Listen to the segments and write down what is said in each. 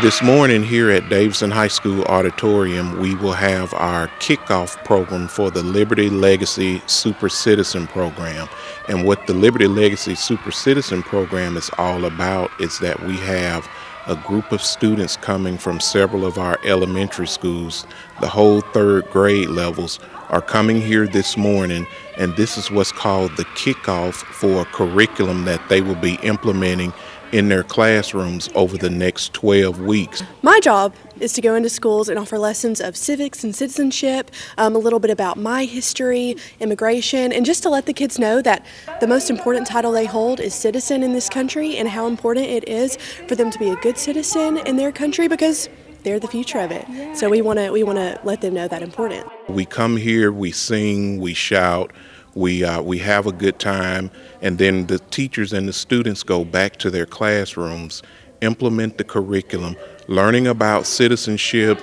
This morning here at Davidson High School Auditorium, we will have our kickoff program for the Liberty Legacy Super Citizen Program. And what the Liberty Legacy Super Citizen Program is all about is that we have a group of students coming from several of our elementary schools, the whole third grade levels, are coming here this morning, and this is what's called the kickoff for a curriculum that they will be implementing in their classrooms over the next 12 weeks. My job is to go into schools and offer lessons of civics and citizenship, um, a little bit about my history, immigration, and just to let the kids know that the most important title they hold is citizen in this country and how important it is for them to be a good citizen in their country because they're the future of it. So we want to we want to let them know that important. We come here, we sing, we shout, we, uh, we have a good time, and then the teachers and the students go back to their classrooms, implement the curriculum, learning about citizenship,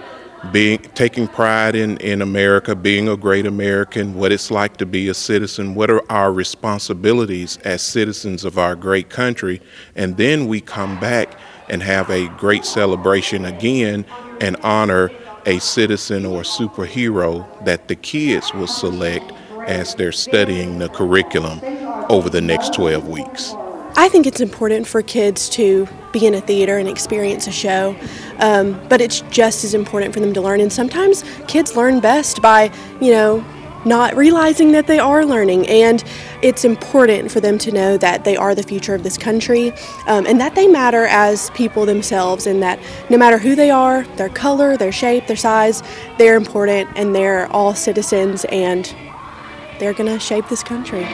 being taking pride in, in America, being a great American, what it's like to be a citizen, what are our responsibilities as citizens of our great country, and then we come back and have a great celebration again and honor a citizen or superhero that the kids will select as they're studying the curriculum over the next 12 weeks. I think it's important for kids to be in a theater and experience a show, um, but it's just as important for them to learn. And sometimes kids learn best by, you know, not realizing that they are learning. And it's important for them to know that they are the future of this country um, and that they matter as people themselves, and that no matter who they are, their color, their shape, their size, they're important and they're all citizens and they're going to shape this country.